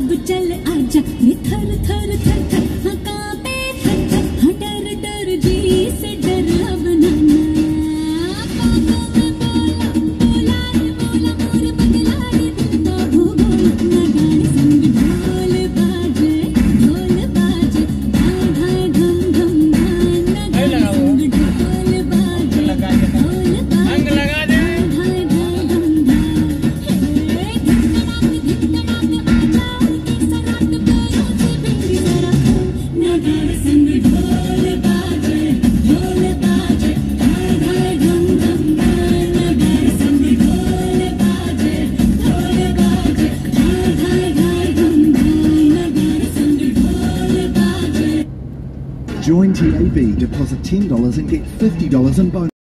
अब चल आजा Join TAB, deposit $10 and get $50 in bonus.